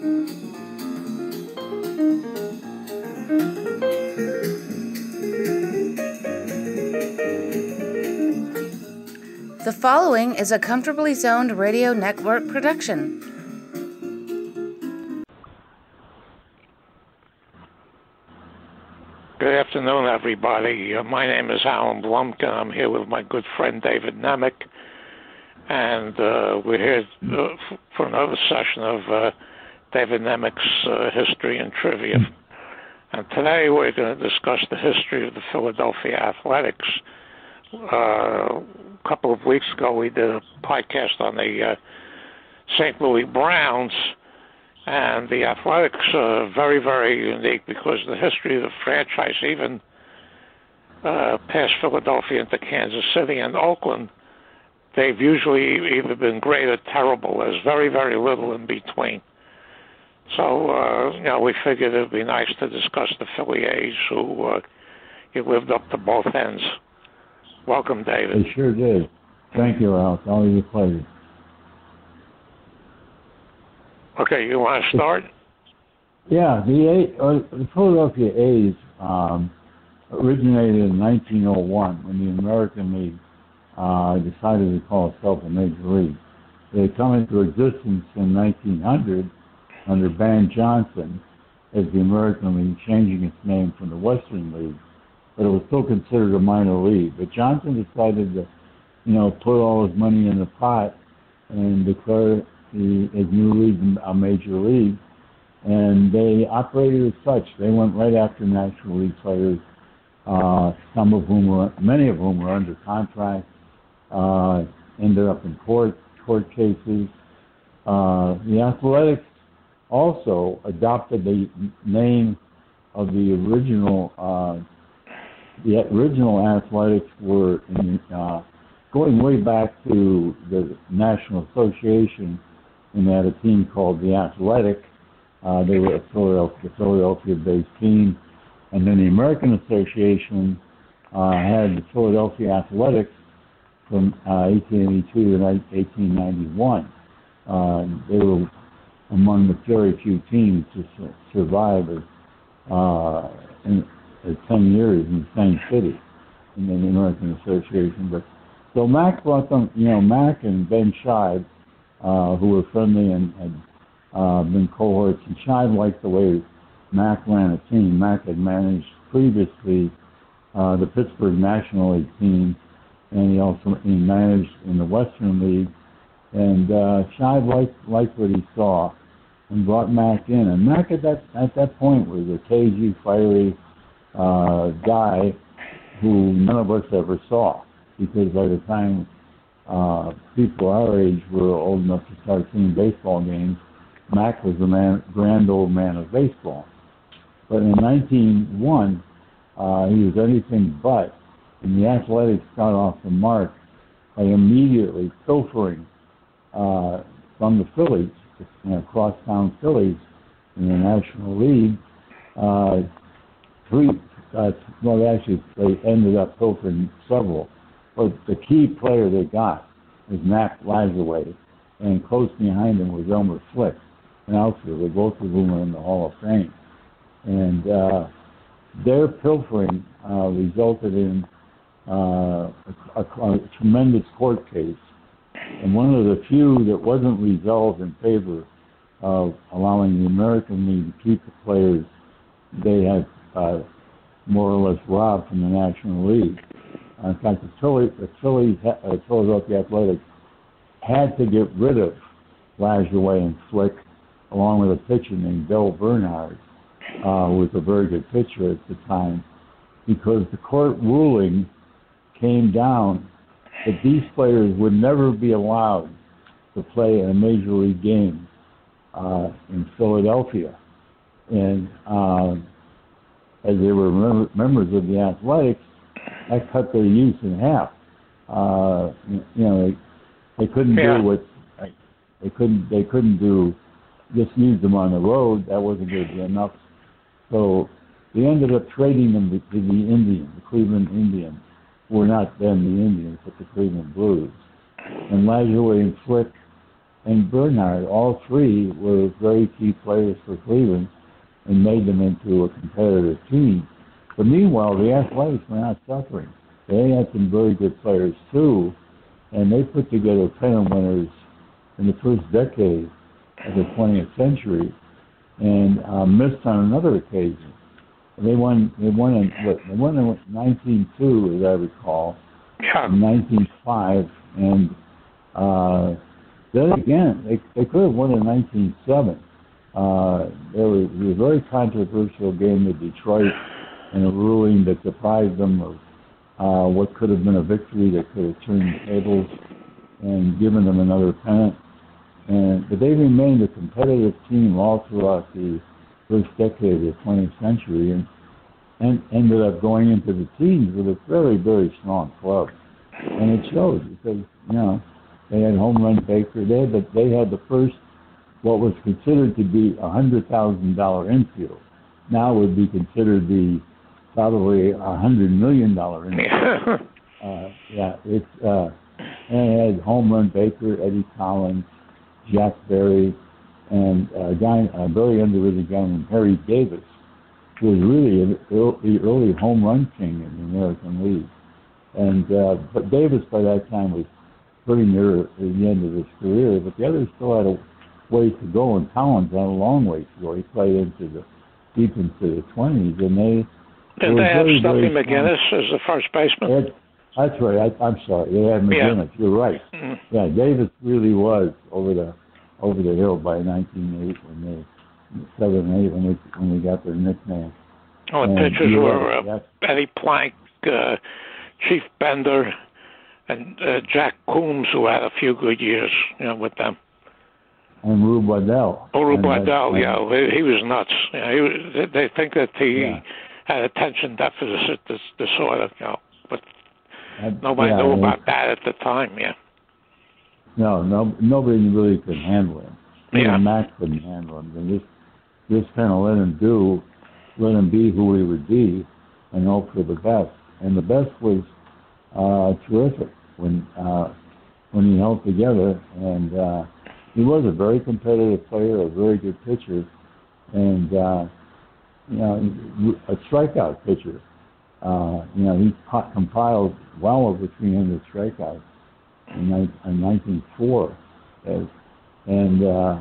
The following is a comfortably zoned radio network production. Good afternoon, everybody. Uh, my name is Alan Blumkin. I'm here with my good friend David Nemec, and uh, we're here uh, for another session of uh, David Nemec's uh, history and trivia. And today we're going to discuss the history of the Philadelphia Athletics. Uh, a couple of weeks ago, we did a podcast on the uh, St. Louis Browns, and the Athletics are very, very unique because the history of the franchise, even uh, past Philadelphia into Kansas City and Oakland, they've usually either been great or terrible. There's very, very little in between. So, uh, you know, we figured it'd be nice to discuss the Philly A's who uh, you lived up to both ends. Welcome, David. They sure did. Thank you, Ralph. Always a pleasure. Okay, you want to start? Yeah, the, A, uh, the Philadelphia A's um, originated in 1901 when the American League uh, decided to call itself a major league. They come into existence in 1900 under Ban Johnson as the American League, changing its name from the Western League but it was still considered a minor league. But Johnson decided to, you know, put all his money in the pot and declare the, his new league a major league. And they operated as such. They went right after National League players, uh, some of whom were, many of whom were under contract, uh, ended up in court, court cases. Uh, the Athletics also adopted the name of the original uh, the original athletics were in, uh, going way back to the National Association, and they had a team called the Athletic. Uh, they were a Philadelphia, Philadelphia-based team, and then the American Association uh, had the Philadelphia Athletics from uh, 1882 to 1891. Uh, they were among the very few teams to su- survive uh, in, uh, 10 years in the same city in the American Association. But so Mack brought them, you know, Mack and Ben Shibe, uh, who were friendly and had uh, been cohorts. And Shibe liked the way Mack ran a team. Mack had managed previously uh, the Pittsburgh National League team, and he also he managed in the Western League. And uh, liked liked what he saw, and brought Mack in. And Mack at that at that point was a cagey, fiery uh, guy who none of us ever saw because by the time uh, people our age were old enough to start seeing baseball games, Mack was the man, grand old man of baseball. But in 1901, uh, he was anything but, and the Athletics got off the mark by immediately pilfering uh, from the Phillies, you know, crosstown Phillies in the National League, uh, three, uh, well, actually, they ended up pilfering several. But the key player they got was Nap Lajoie, and close behind him was Elmer Flick, an outfielder, both of whom are in the Hall of Fame. And uh, their pilfering uh, resulted in uh, a, a, a tremendous court case, and one of the few that wasn't resolved in favor of allowing the American League to keep the players they had uh, more or less robbed from the National League. In fact, the Phillies, the Phillies, uh, Philadelphia Athletics had to get rid of Lajoie and Flick, along with a pitcher named Bill Bernhard, uh, who was a very good pitcher at the time, because the court ruling came down that these players would never be allowed to play in a major league game uh, in Philadelphia. And uh, as they were mem- members of the Athletics, that cut their use in half. Uh, you know, they, they couldn't Yeah. do what they couldn't they couldn't do just use them on the road. That wasn't be enough. So they ended up trading them to to the Indians, the Cleveland Indians, were not then the Indians, but the Cleveland Blues. And Lajoie and Flick and Bernhard, all three were very key players for Cleveland and made them into a competitive team. But meanwhile, the Athletics were not suffering. They had some very good players too, and they put together pennant winners in the first decade of the 20th century, and uh, missed on another occasion. They won. They won in what? They won in 1902, as I recall. Yeah. In 1905, and uh, then again, they, they could have won in 1907. Uh, there was, was a very controversial game with Detroit and a ruling that deprived them of uh, what could have been a victory that could have turned the tables and given them another pennant. And but they remained a competitive team all throughout the first decade of the 20th century, and and ended up going into the teens with a very very strong club, and it showed because you know they had home run Baker. They had the, they had the first what was considered to be a hundred thousand dollar infield. Now would be considered the probably a hundred million dollar infield. uh, yeah, it's uh, and it had home run Baker, Eddie Collins, Jack Barry, and a guy, a very underrated guy named Harry Davis, who was really an early, early home run king in the American League. And uh, but Davis by that time was pretty near the end of his career, but the others still had a ways to go, and Collins had a long way to go. He played into the deep into the twenties, and they. Did they have Stuffy McInnis as the first baseman? Had, that's right. I, I'm sorry. They had McInnis. Yeah. You're right. Mm-hmm. Yeah, Davis really was over the over the hill by 1908 when they seven eight when they when they got their nickname. Oh, the pitchers were uh, Eddie Plank, uh, Chief Bender, and uh, Jack Coombs, who had a few good years, you know, with them. And Rube Waddell. Oh, Rube Waddell, yeah, he was nuts. Yeah, he was, they think that he yeah. had attention deficit disorder, you know, but nobody yeah, knew about that at the time. Yeah. No, no, nobody really could handle him. Even yeah. Mack couldn't handle him, and just just kind of let him do, let him be who he would be, and hope for the best. And the best was uh, terrific when uh, when he held together, and uh, he was a very competitive player, a very good pitcher, and uh, you know a strikeout pitcher. Uh, you know he compiled well over 300 strikeouts in, in 1904, as, and uh,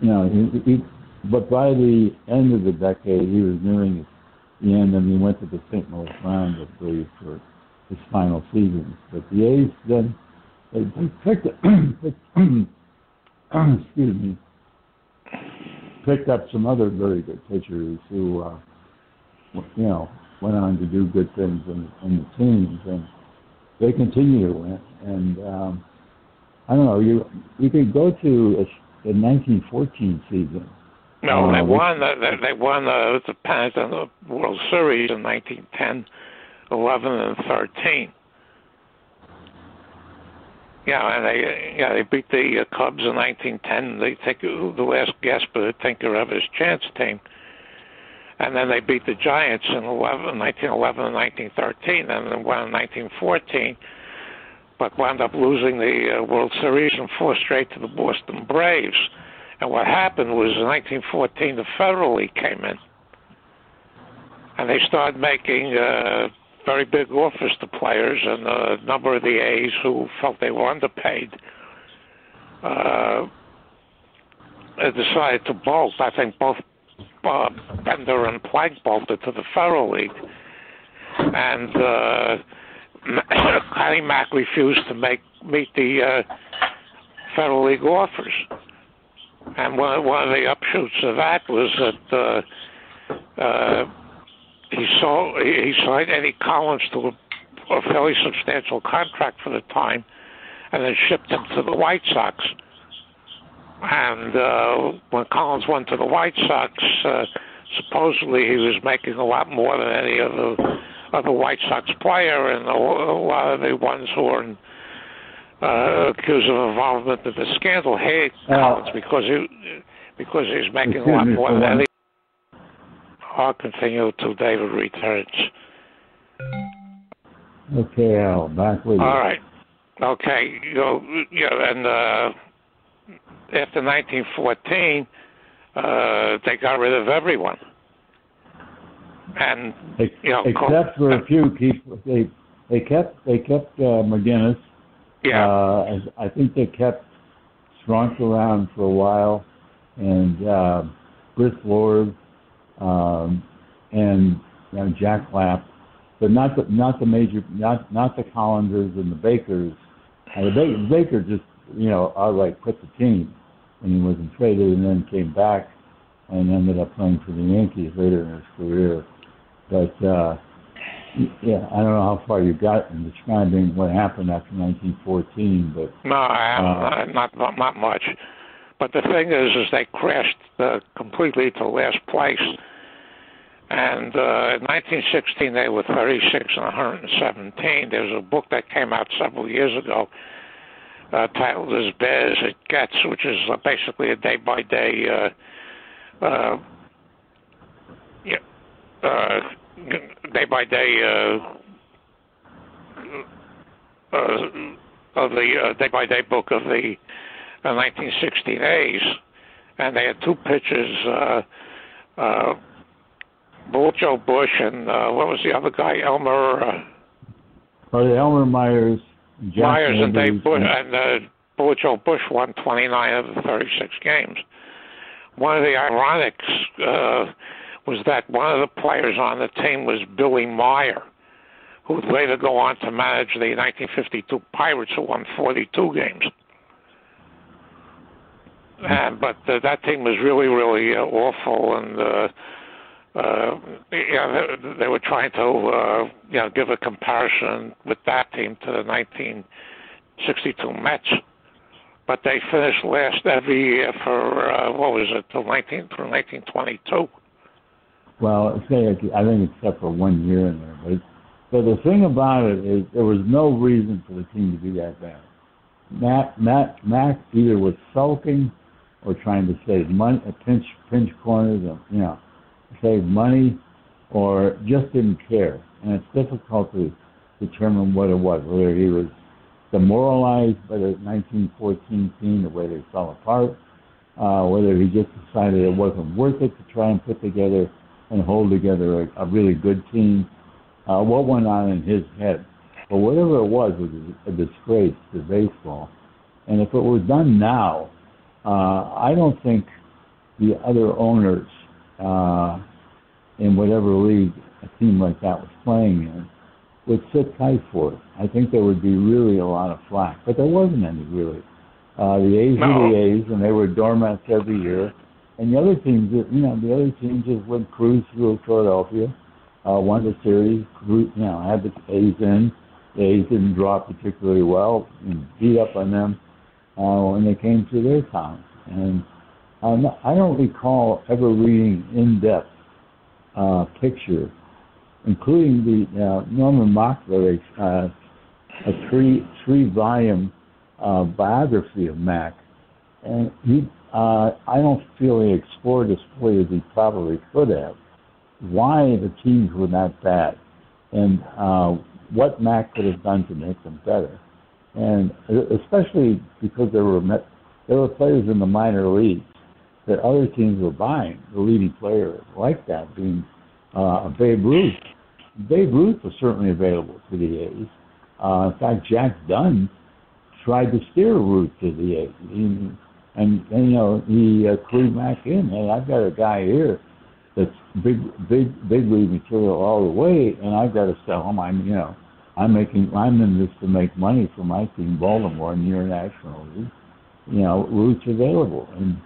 you know he, he, but by the end of the decade he was nearing the end, and he went to the St. Louis Browns, I believe, for his final season. But the A's then they, they picked, excuse me, picked up some other very good pitchers who, uh, you know, went on to do good things in, in the teams, and they continue to win. And um, I don't know, you you could go to a, the 1914 season. No, uh, they won. The, they won the, the Pennant in the World Series in 1910, 11, and 13. Yeah, and they yeah they beat the uh, Cubs in 1910. They take the last gasp of the Tinker of his chance team, and then they beat the Giants in 11, 1911 and 1913, and then won in 1914, but wound up losing the uh, World Series and four straight to the Boston Braves. And what happened was in 1914 the Federal League came in, and they started making. Uh, very big offers to players, and a number of the A's who felt they were underpaid uh, decided to bolt. I think both uh, Bender and Plank bolted to the Federal League, and uh, Connie Mack refused to make meet the uh, Federal League offers. And one, one of the upshoots of that was that uh, uh, he saw he signed Eddie Collins to a, a fairly substantial contract for the time, and then shipped him to the White Sox. And uh, when Collins went to the White Sox, uh, supposedly he was making a lot more than any other other White Sox player, and a, a lot of the ones who were in, uh, accused of involvement in the scandal hated Collins because he because he's making a lot more than any I'll continue till David returns. Okay, Al, back with you. All right. Okay, you know, know and uh, after 1914, uh, they got rid of everyone. And you know, except for a few, keep they they kept they kept uh, McInnis. Yeah. Uh, I think they kept Strunk around for a while, and uh, Bris Lord, um, and you know, Jack Lapp, but not the not the major not not the Collinsers and the Bakers. Uh, the Baker, Baker just you know outright quit the team when he wasn't traded, and then came back and ended up playing for the Yankees later in his career. But uh, yeah, I don't know how far you got in describing what happened after 1914, but no, I uh, not not much. But the thing is, is they crashed uh, completely to last place. And uh, in 1916, they were 36 and 117. There's a book that came out several years ago uh, titled "As Bad as It Gets," which is uh, basically a day-by-day, uh, yeah, uh, day-by-day uh, uh, of the uh, day-by-day book of the uh, 1916 A's, and they had two pitchers. Uh, uh, Bull Joe Bush and uh, what was the other guy? Elmer. Uh, oh, Elmer Myers. Jack Myers and Dave Bush and uh, Bull Joe Bush won 29 of the 36 games. One of the ironics uh, was that one of the players on the team was Billy Meyer, who would later go on to manage the 1952 Pirates, who won 42 games. And, but uh, that team was really, really uh, awful, and uh, uh, yeah, they, they were trying to uh, you know give a comparison with that team to the 1962 Mets, but they finished last every year for uh, what was it till 19 through 1922. Well, say I think except for one year in there, but but the thing about it is there was no reason for the team to be that bad. Matt Matt Matt either was sulking or trying to save money, pinch pinch corners, or, you know save money or just didn't care. And it's difficult to determine what it was, whether he was demoralized by the 1914 team, the way they fell apart, uh, whether he just decided it wasn't worth it to try and put together and hold together a, a really good team. Uh, what went on in his head? But whatever it was, it was a disgrace to baseball. And if it was done now, uh, I don't think the other owners uh, in whatever league a team like that was playing in would sit tight for it. I think there would be really a lot of flack, but there wasn't any really. Uh, the A's no. were the A's, and they were doormats every year. And the other teams, you know, the other teams just went cruise through Philadelphia, uh, won the series, cruise, you know, had the A's in. The A's didn't draw particularly well and beat up on them uh, when they came to their town. And um, I don't recall ever reading in depth uh, picture, including the uh, Norman wrote a, uh, a three three volume uh, biography of Mack, and he uh, I don't feel he explored as fully as he probably could have. Why the teams were that bad, and what Mack could have done to make them better, and especially because there were there were players in the minor leagues that other teams were buying the leading player like that being uh, Babe Ruth. Babe Ruth was certainly available to the A's. Uh, in fact, Jack Dunn tried to steer Ruth to the A's. He, and, and, you know, he uh, clued Mack in, hey, I've got a guy here that's big, big, big league material all the way, and I've got to sell him. I'm, you know, I'm making, I'm in this to make money for my team, Baltimore, in the international league. You know, Ruth's available, and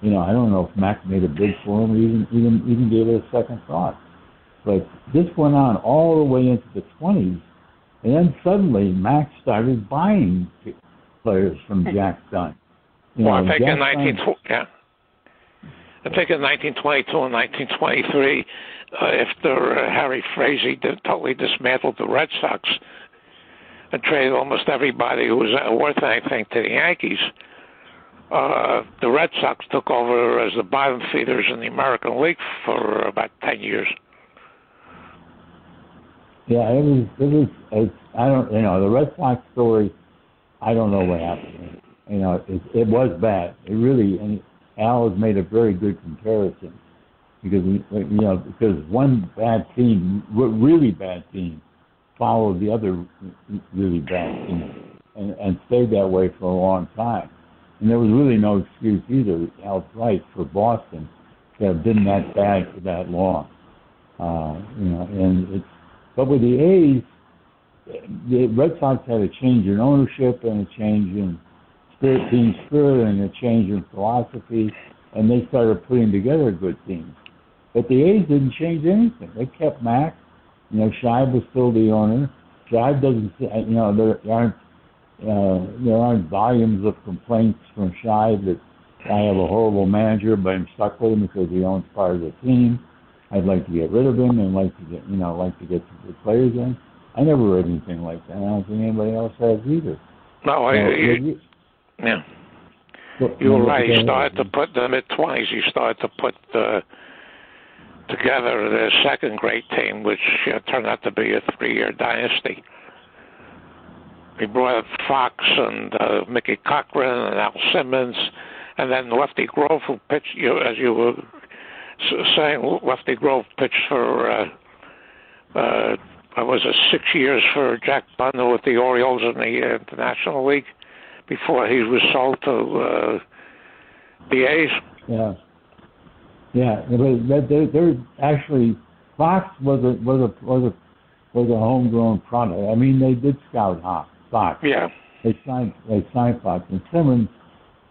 you know, I don't know if Mack made a bid for him or even even even gave it a second thought. But this went on all the way into the 20s, and then suddenly Mack started buying players from Jack Dunn. You well, know, I think Jack in 19 Dunn, yeah. I think in 1922 and 1923, uh, after uh, Harry Frazee did, totally dismantled the Red Sox and traded almost everybody who was worth anything to the Yankees, uh, Uh, the Red Sox took over as the bottom feeders in the American League for about 10 years. Yeah, it was. It was. It's, I don't. You know, the Red Sox story I don't know what happened. You know, it, it was bad. It really, and Al has made a very good comparison because you know because one bad team, really bad team, followed the other really bad team, and, and stayed that way for a long time. And there was really no excuse either. Al's right for Boston to have been that bad for that long. Uh, you know, and it's but with the A's, the Red Sox had a change in ownership and a change in spirit, team spirit, and a change in philosophy, and they started putting together good teams. But the A's didn't change anything. They kept Mack. You know, Shibe was still the owner. Shibe doesn't, you know, there aren't uh, there aren't volumes of complaints from Shibe that I have a horrible manager, but I'm stuck with him because he owns part of the team. I'd like to get rid of him and like to get, you know, like to get some good players in. I never read anything like that. I don't think anybody else has either. No, I, you, yeah. You're right. You started to put them at twenties. You started to put uh, together the second great team, which uh, turned out to be a three-year dynasty. We brought up Foxx and uh, Mickey Cochrane and Al Simmons, and then Lefty Grove, who pitched you as you were saying. Lefty Grove pitched for uh, uh, was it six years for Jack Bundle with the Orioles in the International League before he was sold to uh, the A's. Yeah, yeah, but they're, they're actually Foxx was a was a was a was a homegrown product. I mean, they did scout Foxx. Yeah. They signed they signed Foxx and Simmons.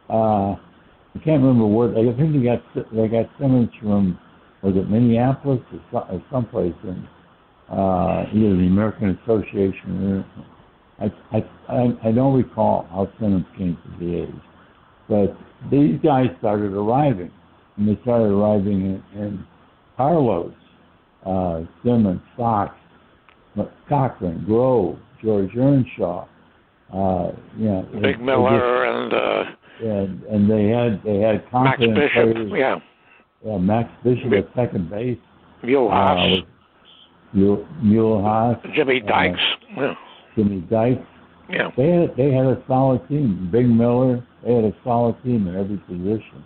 Uh, I can't remember where. I think they got they got Simmons from was it Minneapolis or someplace in uh, either the American Association. Or, I, I I don't recall how Simmons came to the A's, but these guys started arriving, and they started arriving in, in Carlos, uh, Simmons, Foxx, Cochrane, Grove, George Earnshaw, uh, you know, Bing Miller, just, and uh, and and they had they had confident Max Bishop, players. yeah, yeah, Max Bishop at second base. Mule Haas. Uh, Mule Haas. Jimmy uh, Dykes. yeah. Jimmy Dykes. Yeah. They had they had a solid team. Bing Miller. They had a solid team in every position,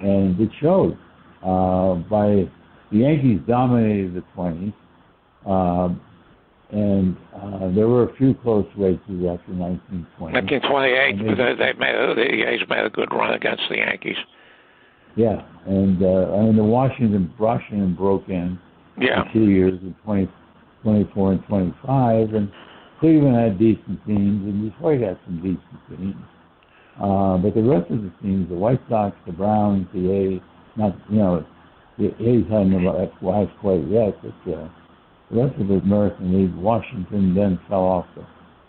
and it showed. Uh, by the Yankees dominated the 20s, uh, and uh, there were a few close races after 1920. 1928, they, they, they made a, the A's made a good run against the Yankees. Yeah, and uh, I mean the Washington Washington broke in yeah. two years in 20, 24 and 25, and Cleveland had decent teams, and Detroit had some decent teams. Uh, but the rest of the teams, the White Sox, the Browns, the A's, not you know, the A's hadn't arrived quite yet, but uh, rest of the American League, Washington then fell off the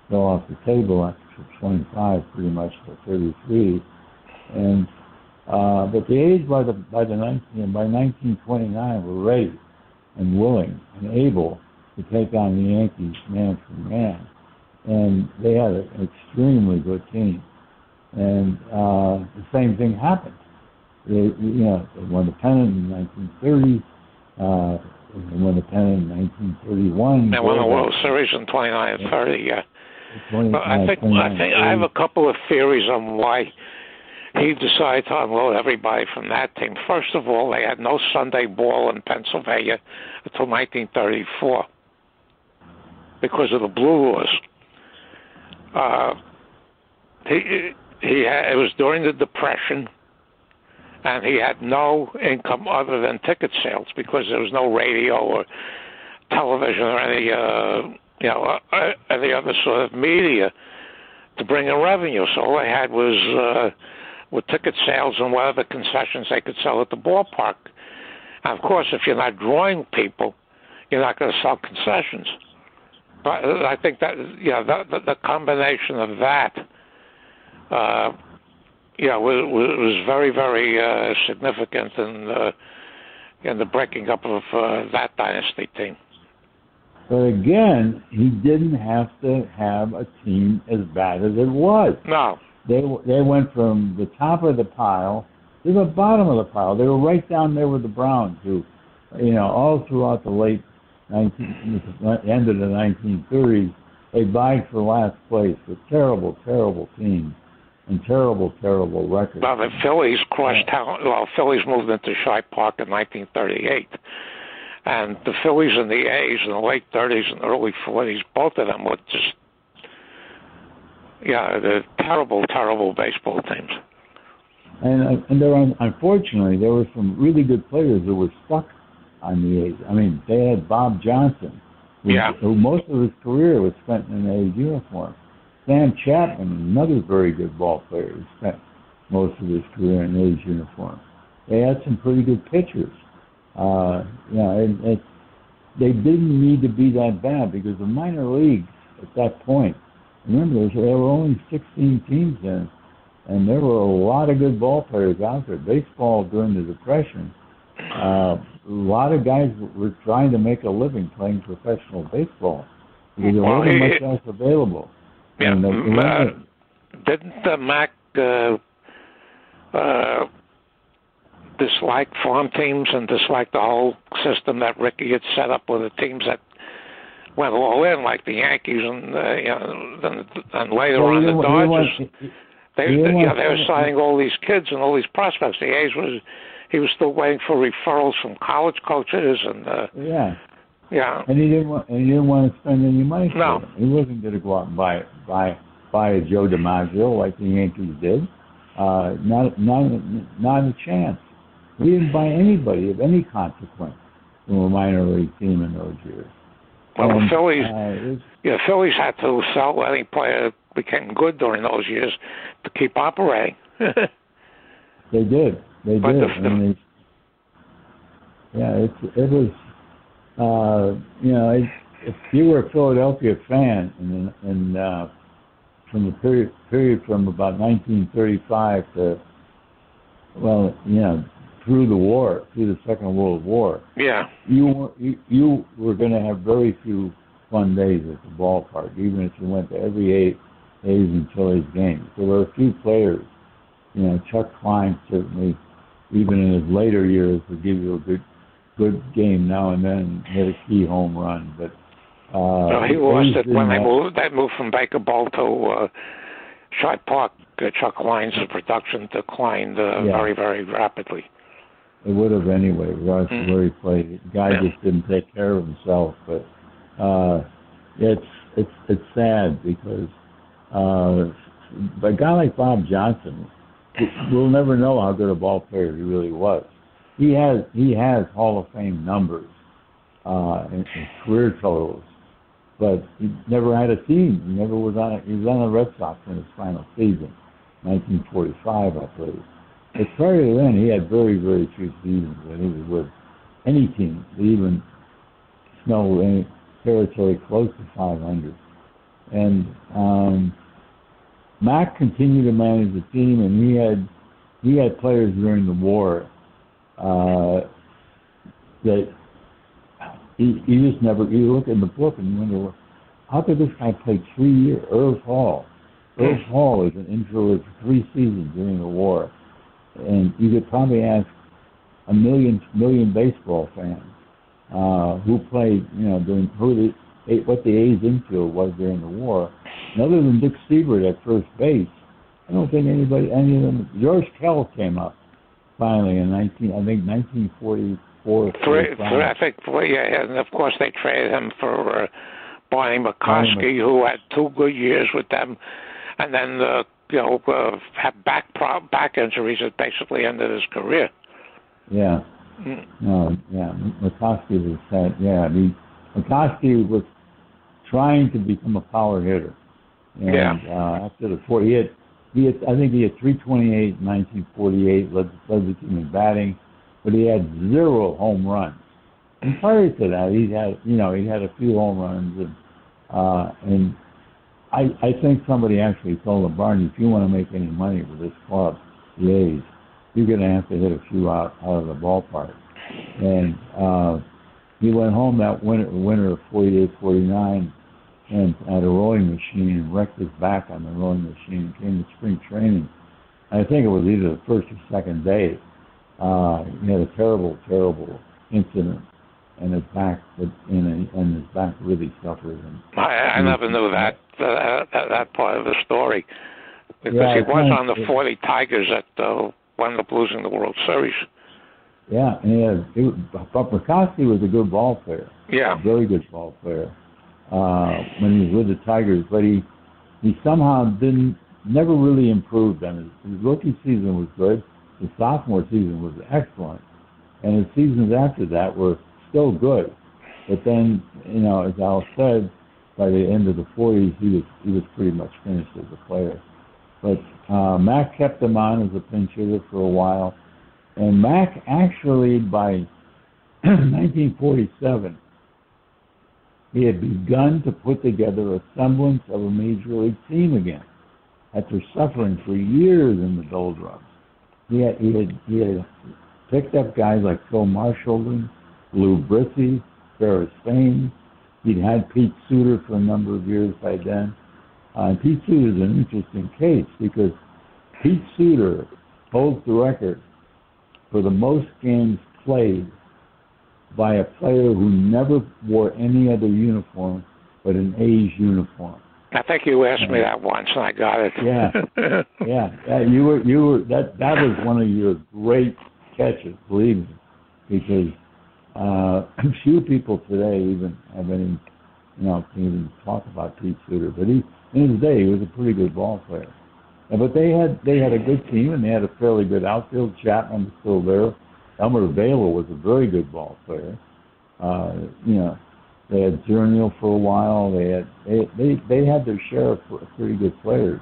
fell off the table after 25, pretty much to 33, and uh, but the A's by the by the 19 by 1929 were ready and willing and able to take on the Yankees man for man, and they had an extremely good team. And uh, the same thing happened. They, you know, they won the pennant in 1930. Uh, they won the pennant in 1931. They won the World Series in 29 and 30. Yeah. But I think I think I have a couple of theories on why he decided to unload everybody from that team. First of all, they had no Sunday ball in Pennsylvania until 1934 because of the blue laws. Uh, he he had, it was during the Depression, and he had no income other than ticket sales because there was no radio or television or any uh, you know uh, any other sort of media to bring in revenue. So all they had was uh, with ticket sales and whatever concessions they could sell at the ballpark. And of course, if you're not drawing people, you're not going to sell concessions. But I think that you know the, the, the combination of that, uh, know, was, was very very uh, significant in uh, in the breaking up of uh, that dynasty team. But again, he didn't have to have a team as bad as it was. No. They they went from the top of the pile to the bottom of the pile. They were right down there with the Browns, who, you know, all throughout the late 19, end of the 1930s, they vied for last place with terrible, terrible teams and terrible, terrible records. Well, the Phillies crushed how well Phillies moved into Shibe Park in 1938, and the Phillies and the A's in the late 30s and early 40s, both of them were just yeah, the terrible, terrible baseball teams. And uh, and there, are, unfortunately, there were some really good players who were stuck on the A's. I mean, they had Bob Johnson, who, Yeah. who most of his career was spent in an A's uniform. Sam Chapman, another very good ball player, who spent most of his career in A's uniform. They had some pretty good pitchers. Uh, you know, and, and they didn't need to be that bad because the minor leagues at that point, remember, there were only 16 teams then, and there were a lot of good ball players out there. Baseball during the Depression, uh, a lot of guys were trying to make a living playing professional baseball because there wasn't much else available. Yeah, uh, mm, uh, didn't uh, Mack uh, uh, dislike farm teams and dislike the whole system that Rickey had set up with the teams that went all in, like the Yankees and uh, you know, and, and later Well, on the he Dodgers. wasn't- They, he didn't yeah, they were signing all these kids and all these prospects. The A's was he was still waiting for referrals from college coaches and uh, yeah, yeah, and he didn't want and he didn't want to spend any money. for No. them. he wasn't going to go out and buy buy buy a Joe DiMaggio like the Yankees did. Uh, not not not a chance. He didn't buy anybody of any consequence from a minor league team in those years. well the Phillies. uh, Yeah, Phillies had to sell any player that became good during those years to keep operating. They did. They But did. the- I mean, it, yeah, it's it was. Uh, you know, it, if you were a Philadelphia fan, and and uh, from the period period from about 1935 to, well, you know, through the war, through the Second World War, yeah, you were you, you were going to have very few fun days at the ballpark, even if you went to every eight A's and Phillies game. There were a few players, you know, Chuck Klein certainly, even in his later years, would give you a good good game now and then, hit a key home run. But uh, so he lost it when they moved. They moved from Baker Bowl to uh, Shibe Park. Uh, Chuck Klein's production declined uh, Yeah. very, very rapidly. It would have anyway, regardless of Mhm. where he played. The guy Yeah. just didn't take care of himself. But uh, it's it's it's sad because uh, a guy like Bob Johnson, we'll never know how good a ball player he really was. He has he has Hall of Fame numbers uh, and, and career totals, but he never had a team. He never was on. A, he was on the Red Sox in his final season, 1945, I believe. But prior to then, he had very, very few seasons when he was with any team even smelled any territory close to 500. And um, Mack continued to manage the team, and he had he had players during the war uh, that he, he just never. You look in the book and you wonder, well, how could this guy play three years? Irv Hall. Irv Hall is an invalid for three seasons during the war, and you could probably ask a million million baseball fans uh, who played, you know, during who the what the A's infield was during the war. And other than Dick Siebert at first base, I don't think anybody, any of them. George Kell came up finally in 19, I think 1944. Three, three, I think, yeah, and of course they traded him for uh, Barney McCosky, who had two good years with them, and then uh, you know uh, had back pro- back injuries that basically ended his career. Yeah. Mm. No, yeah, McCosky was sad. Yeah, I mean, McCosky was trying to become a power hitter. And Yeah. uh, after the four, he had, he had, I think he had 328 in 1948, led, the team in batting, but he had zero home runs. And prior to that, he had, you know, he had a few home runs, and uh, and I, I think somebody actually told him, Barney, if you want to make any money with this club, the A's, you're going to have to hit a few out out of the ballpark. And uh, he went home that winter, winter of 48, 49, and had a rowing machine and wrecked his back on the rowing machine. Came to spring training. I think it was either the first or second day. Uh, he had a terrible, terrible incident, and his back and, and his back really suffered. And I, I never knew that, uh, that that part of the story because Yeah, he was on the 40 Tigers that uh, wound up losing the World Series. Yeah, and he had, it, but McCosky was a good ball player. Yeah. a very good ball player uh, when he was with the Tigers, but he he somehow didn't never really improved. On his, his rookie season was good. His sophomore season was excellent, and his seasons after that were still good. But then, you know, as Al said, by the end of the 40s, he was he was pretty much finished as a player. But uh, Mack kept him on as a pinch hitter for a while, and Mack actually by 1947 he had begun to put together a semblance of a major league team again after suffering for years in the doldrums. He had he had he had picked up guys like Phil Marshall, Lou Brissie, Ferris Fain. He'd had Pete Suder for a number of years by then. Uh, and Pete Suder is an interesting case because Pete Suder holds the record for the most games played by a player who never wore any other uniform but an A's uniform. I think you asked me that once, and I got it. Yeah. Yeah, yeah, you were you were that that was one of your great catches, believe me, because uh, few people today even have any, you know, can even talk about Pete Suder. But he, in his day, he was a pretty good ball player. But they had they had a good team and they had a fairly good outfield. Chapman was still there. Elmer Valo was a very good ball player. Uh, you know, they had Zernial for a while. They had they they, they had their share of pretty good players.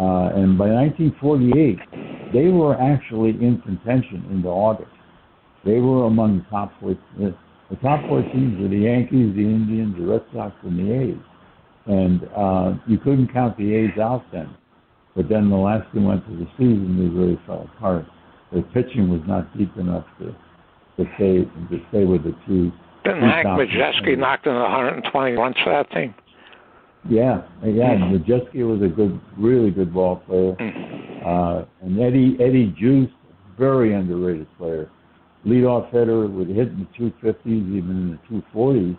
Uh, and by 1948, they were actually in contention into August. They were among the top four. The, the top four teams were the Yankees, the Indians, the Red Sox, and the A's. And uh, you couldn't count the A's out then. But then the last two months of the season, they really fell apart. Their pitching was not deep enough to to stay to stay with the two. Didn't Hank Majeski teams. knock in 120 runs for that team? Yeah, yeah. Majeski was a good, really good ball player. Uh, and Eddie Eddie Joost, very underrated player. Leadoff hitter would hit in the 250s, even in the 240s,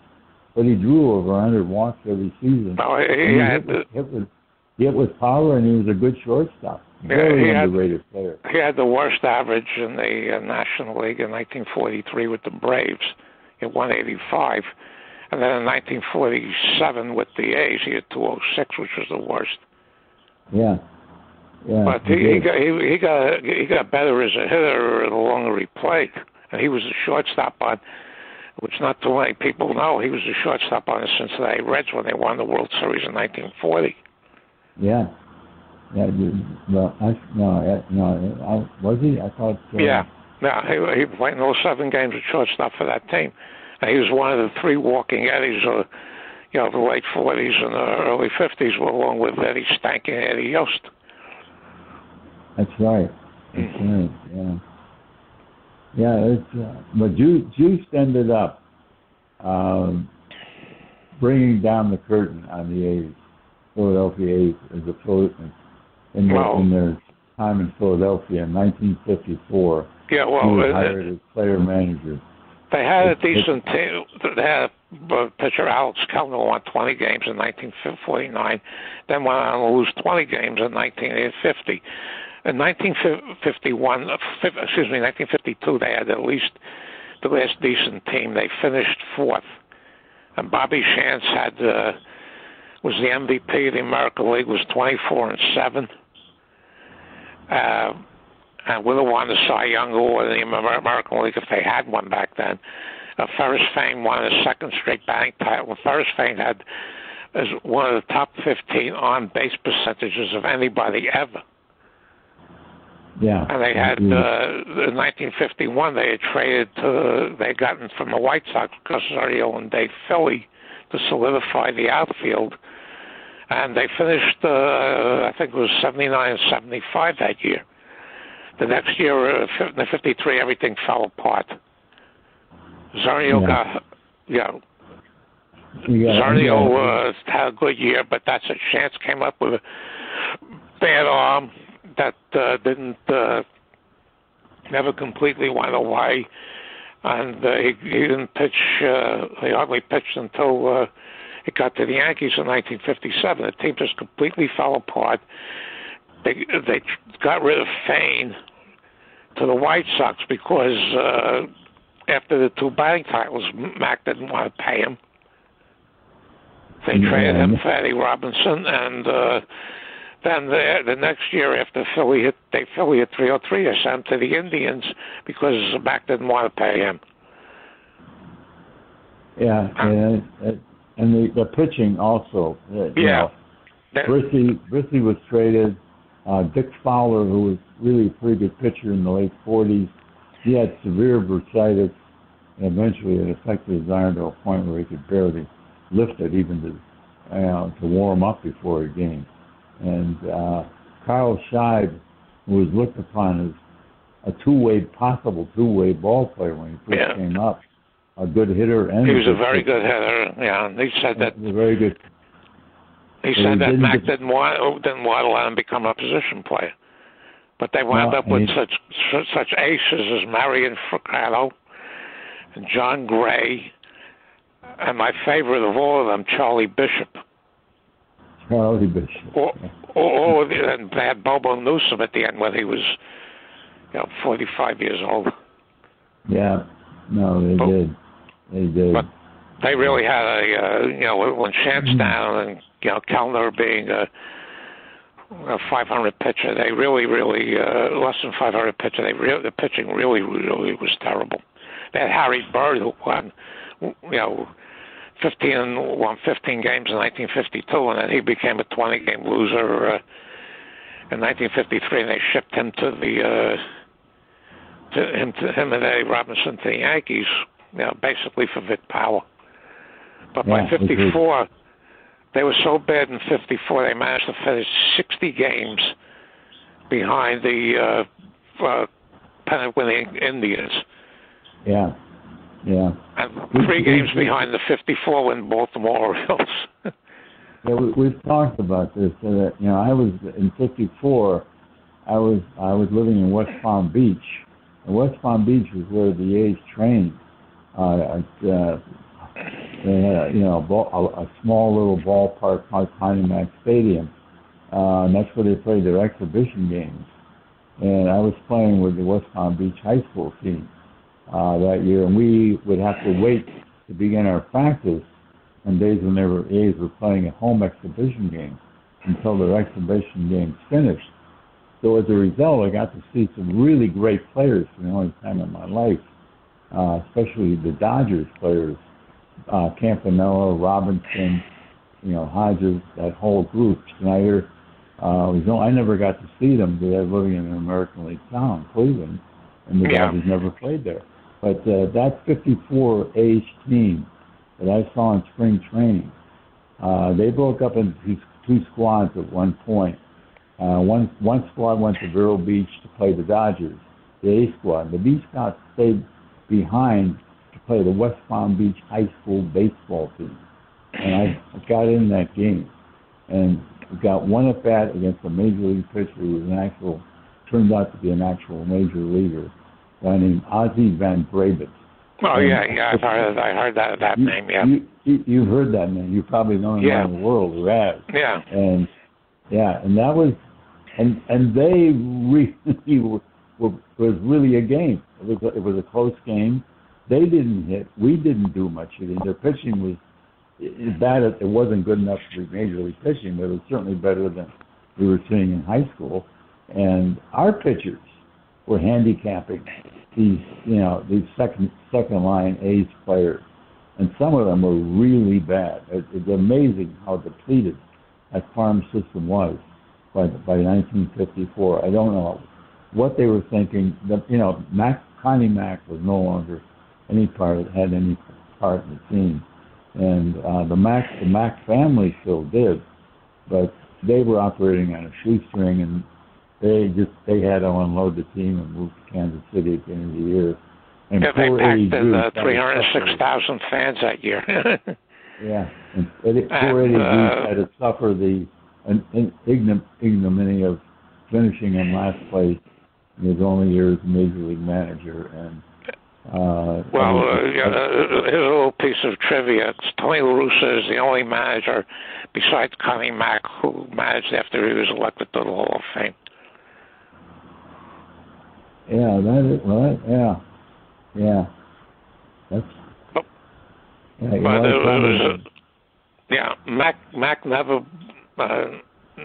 but he drew over 100 walks every season. Oh, he, he hit, the, with, hit, with, hit with power, and he was a good shortstop. Very he had- player. he had the worst average in the uh, National League in 1943 with the Braves at 185, and then in 1947 with the A's he had 206, which was the worst. Yeah, yeah. But he he, he got he, he got he got better as a hitter the longer he played, and he was a shortstop on, which not too many people know. He was a shortstop on the Cincinnati Reds when they won the World Series in 1940. Yeah. Yeah, well, I, no, no, I, was he? I thought. Uh, Yeah, yeah, he, he played all seven games at shortstop for that team, and he was one of the three walking Eddies, of you know, the late 40s and the early 50s, along with Eddie Stank and Eddie Yost. That's right. That's Mm-hmm. right. Yeah. Yeah, it's uh, but Ju- Joost ended up um, bringing down the curtain on the A's, Philadelphia A's, as a in their, Well- in their time in Philadelphia in 1954. Yeah, he well, was uh, hired as player manager. They had a decent team. They had uh, pitcher Alex Kellner won 20 games in 1949, then went on to lose 20 games in 1950. In 1951, uh, excuse me, 1952, they had at least the last decent team. They finished fourth, and Bobby Shantz had uh, was the MVP of the American League, was 24 and seven. Uh, and would have won the Cy Young Award in the American League if they had one back then. Uh, Ferris Fain won his second straight batting title. Ferris Fain had as one of the top 15 on base percentages of anybody ever. Yeah. And they had uh, in 1951 they had traded to they gotten from the White Sox Casario and Dave Philley to solidify the outfield, and they finished uh, I think it was 79 and 75 that year. The next year, uh, in 53, everything fell apart. Zario Yeah. got, you know, he got- he Zarnio got- uh, had a good year, but that's a chance came up with a bad arm that uh, didn't uh, never completely went away. and uh, he, he didn't pitch. Uh, he hardly pitched until uh, it got to the Yankees in 1957. The team just completely fell apart. They they got rid of Fain to the White Sox because uh, after the two batting titles, Mack didn't want to pay him. They yeah. traded him for Eddie Robinson, and uh, then the, the next year after Philley hit, they Philley hit 303, they sent him to the Indians because Mack didn't want to pay him. Yeah, and and the, the pitching also. Uh, yeah. Know, Brissie, Brissie was traded. Uh, Dick Fowler, who was really a pretty good pitcher in the late 40s, he had severe bursitis, and eventually it affected his iron to a point where he could barely lift it, even to uh, to warm up before a game. And uh, Carl Scheib, who was looked upon as a two-way, possible two-way ball player when he first yeah. came up, a good hitter and he was a, very good hitter. Yeah, and he said that. He very good. He said that Mack get, didn't want oh, didn't want to let him become a position player, but they wound well, up with such such aces as Marion Fricano and John Gray, and my favorite of all of them, Charlie Bishop. Charlie Bishop. Or, or, or and they had Bobo Newsom at the end when he was, you know, 45 years old. Yeah, no, they but, did. They did. But they really had a, uh, you know, when Shantz mm-hmm. down and you know Kellner being a, a 500 pitcher, they really, really uh, less than 500 pitcher. They really, the pitching really, really was terrible. They had Harry Byrd who won, you know, 15 won 15 games in 1952, and then he became a 20 game loser uh, in 1953, and they shipped him to the uh, to him to him and Eddie Robinson to the Yankees, you know, basically for Vic Power. But yeah, by 54, they were so bad in 54 they managed to finish 60 games behind the uh, uh, pennant winning Indians. Yeah. Yeah. And three games behind the 54 win Baltimore Orioles. yeah, we, we've talked about this. That you know, I was in '54. I was I was living in West Palm Beach, and West Palm Beach was where the A's trained. Uh, uh, you know a, a, small little ballpark called Mack Stadium. Uh, and that's where they played their exhibition games. And I was playing with the West Palm Beach High School team uh, that year, and we would have to wait to begin our practice on days when they were A's were playing a home exhibition game until their exhibition games finished. So as a result, I got to see some really great players for the only time in my life, uh, especially the Dodgers players, uh, Campanella, Robinson, you know, Hodges, that whole group. Snider. Uh, was no, I never got to see them because I was living in an American League town, Cleveland, and the yeah. Dodgers never played there. But uh, that 54 age team that I saw in spring training, uh, they broke up into two, two squads at one point. Uh, one one squad went to Vero Beach to play the Dodgers, the A squad. The B squad stayed behind to play the West Palm Beach High School baseball team, and I got in that game, and got one at bat against a major league pitcher who was an actual, turned out to be an actual major leaguer guy named Ozzie Van Brabant. Oh and, yeah, yeah, I've heard, I heard that that you, name. Yeah, you, you, have heard that name. You probably know him yeah. around the world who has. Yeah, and yeah, and that was, and and they really were, was really a game. It was a, it was a close game. They didn't hit. We didn't do much hitting. Their pitching was eh, bad. It wasn't good enough to be major league pitching, but it was certainly better than we were seeing in high school. And our pitchers were handicapping these, you know, these second second line ace players, and some of them were really bad. It, it's amazing how depleted that farm system was by by 1954. I don't know what they were thinking. That you know, Mack Connie Mack was no longer any part had any part in the team, and uh, the Mack the Mack family still did, but they were operating on a shoestring and they just they had to unload the team and move to Kansas City at the end of the year. And yeah, they packed in uh, 306,000 fans that year. yeah, and Eddie, poor Eddie uh, had to suffer the an, an ignominy of finishing in last place his only year as major league manager, and uh, Well, uh, yeah, uh, here's a little piece of trivia. It's Tony La Russa is the only manager besides Connie Mack who managed after he was elected to the Hall of Fame. Yeah, that is right. Yeah, yeah. That's. Yeah, but it was, yeah, Mack Mack never uh,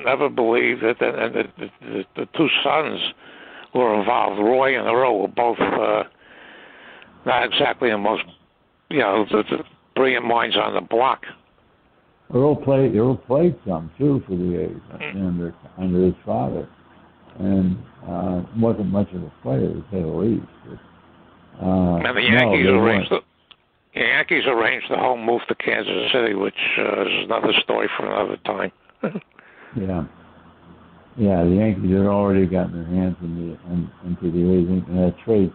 never believed that, and the, the, the, the two sons were involved. Roy and Earl were both uh, not exactly the most, you know, the, the brilliant minds on the block. Earl played Earl played some too for the A's mm-hmm. under under his father, and uh, wasn't much of a player to say the least. But, uh, and the Yankees no, arranged the, the Yankees arranged the whole move to Kansas City, which uh, is another story for another time. yeah. Yeah, the Yankees had already gotten their hands in the, in, into the A's, and that trade,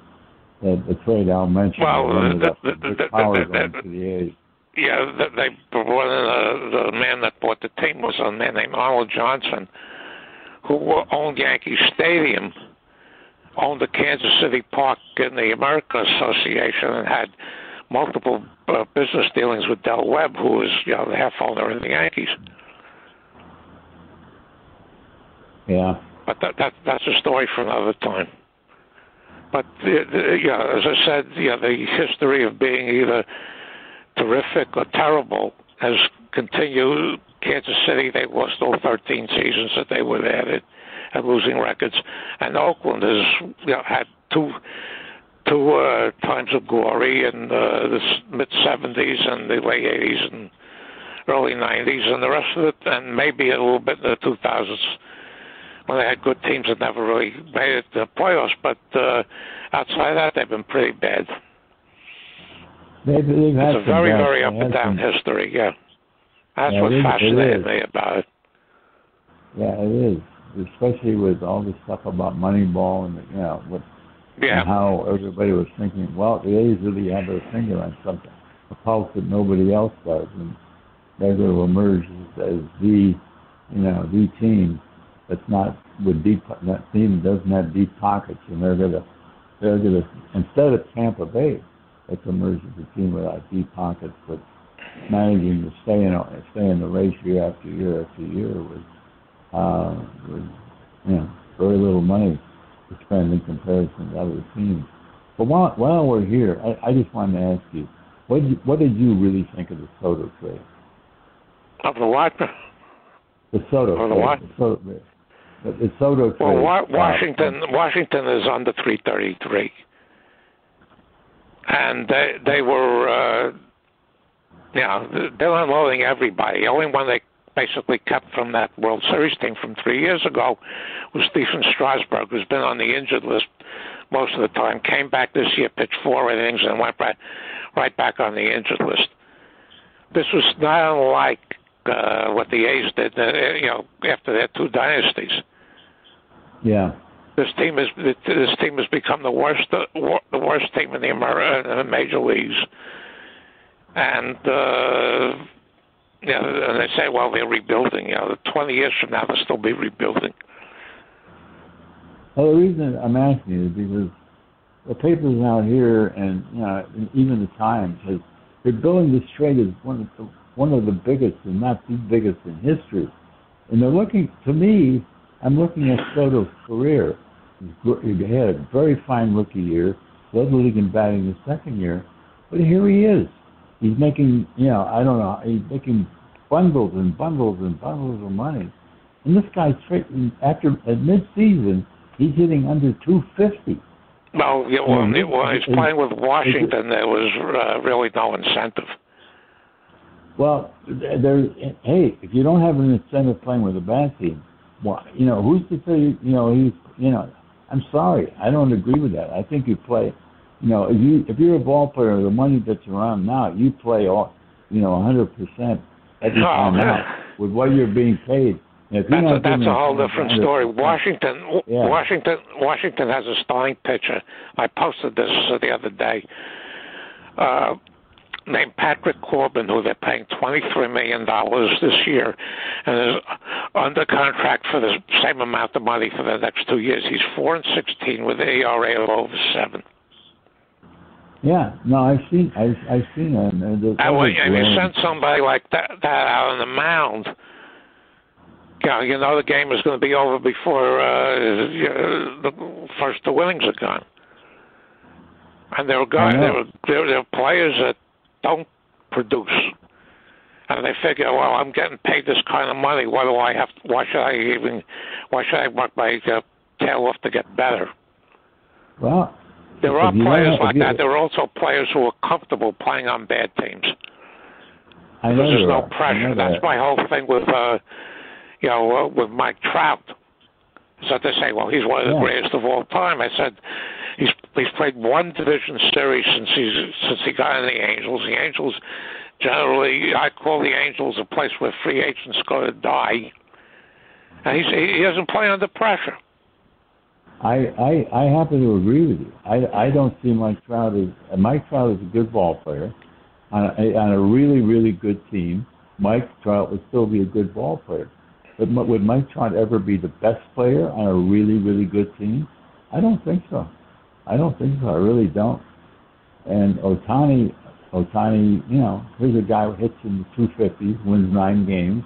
that the trade Al mentioned, well, the, the, with the, Power the, going to the A's. Yeah, they brought in a, the man that bought the team was a man named Arnold Johnson, who owned Yankee Stadium, owned the Kansas City Park in the American Association, and had multiple uh, business dealings with Del Webb, who was you know the half owner of the Yankees. Yeah. But that, that that's a story for another time. But the, the, yeah, as I said, yeah, the history of being either terrific or terrible has continued. Kansas City, they lost all 13 seasons that they were there at losing records, and Oakland has you know, had two two uh, times of glory in uh, the mid 70s and the late 80s and early 90s, and the rest of it, and maybe a little bit in the 2000s when they had good teams that never really made it to the playoffs. But uh, outside of that, they've been pretty bad. They've, they've had it's a very, very up and down some, history. Yeah, that's yeah, what fascinated me about it. Yeah, it is, especially with all this stuff about Moneyball and you know what yeah. and how everybody was thinking, well, the A's really have their finger on something, a pulse that nobody else does, and they're going to emerge as, as the, you know, the team that's not with deep that team doesn't have deep pockets, and they're gonna they're gonna instead of Tampa Bay, it's emerged as a team without deep pockets, but managing to stay in stay in the race year after year after year with uh, with you know very little money to spend in comparison to other teams. But while while we're here, I, I just wanted to ask you, what did you, what did you really think of the Soto trade? Of the what? The Soto Of the trade. what? The Soto, the Soto trade. Well, Wa- uh, Washington Washington is under 333, and they they were uh, yeah they're unloading everybody. The only one they basically kept from that World Series team from three years ago was Stephen Strasburg, who's been on the injured list most of the time. Came back this year, pitched four innings, and went right right back on the injured list. This was not unlike uh, what the A's did, uh, you know, after their two dynasties. Yeah. This team is this team has become the worst the worst team in the American in the major leagues, and uh, you know, and they say, well, they're rebuilding. You know, 20 years from now, they'll still be rebuilding. Well, the reason I'm asking is because the papers out here and you know even the Times has they're billing this trade as one of the one of the biggest and not the biggest in history, and they're looking to me I'm looking at Soto's career. He had a very fine rookie year, led the league in batting the second year, but here he is. He's making, you know, I don't know, he's making bundles and bundles and bundles of money. And this guy's after at mid-season, he's hitting under 250. Well, yeah, well, well he's playing with Washington. There was uh, really no incentive. Well, there. Hey, if you don't have an incentive playing with a bad team, well, you know, who's to say, you know, he's, you know, I'm sorry, I don't agree with that. I think you play, you know, if you if you're a ball player, the money that's around now, you play all, you know, 100 percent every oh, time out with what you're being paid. That's a, that's a whole different story. Washington, yeah. Washington, Washington has a starting pitcher. I posted this the other day. Uh, named Patrick Corbin, who they're paying $23 million this year, and is under contract for the same amount of money for the next two years. He's 4 and 16 with an ERA of over 7. Yeah, no, I've seen, I've, I've seen that. And, And when always you send somebody like that, that out on the mound, you know, you know the game is going to be over before uh, the first the innings are gone. And there were guys, I there were there, were players that don't produce, and they figure, well, I'm getting paid this kind of money. Why do I have? To why should I even? Why should I work my uh, tail off to get better? Well, There are If you don't players like that. There are also players who are comfortable playing on bad teams. I know there's no. Pressure. That's that. my whole thing with, uh, you know, uh, with Mike Trout. So they say, well, he's one of the Yeah. greatest of all time. I said, he's he's played one division series since he's since he got in the Angels. The Angels generally, I call the Angels a place where free agents go to die. And he's, he doesn't play under pressure. I, I I happen to agree with you. I I don't see Mike Trout as Mike Trout is a good ball player on a, on a really really good team. Mike Trout would still be a good ball player, but would Mike Trout ever be the best player on a really really good team? I don't think so. I don't think so. I really don't. And Ohtani, Ohtani, you know, he's a guy who hits in the 250s, wins nine games,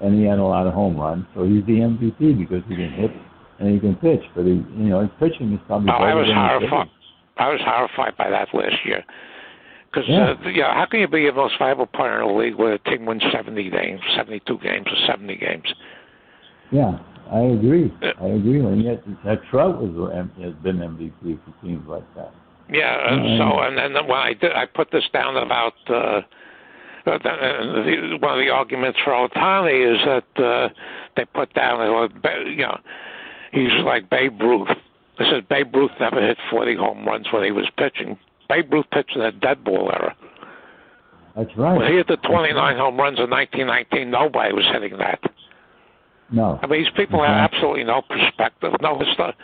and he had a lot of home runs, so he's the MVP because he can hit and he can pitch. But he, you know, his pitching is probably Oh, I was horrified. I was horrified by that last year. Because Yeah. uh, you know, how can you be the most valuable player in the league where a team wins 70 games, 72 games, or 70 games? Yeah, I agree. I agree. And yet, that Trout was has been MVP for teams like that. Yeah. And Mhm. so, and then when I did, I put this down about uh, uh, the, the, one of the arguments for Ohtani is that uh, they put down, uh, you know, he's like Babe Ruth. They said Babe Ruth never hit 40 home runs when he was pitching. Babe Ruth pitched in the dead ball era. That's right. When he hit the 29 home runs in 1919, nobody was hitting that. No. I mean, these people have Mhm. absolutely no perspective, no stuff.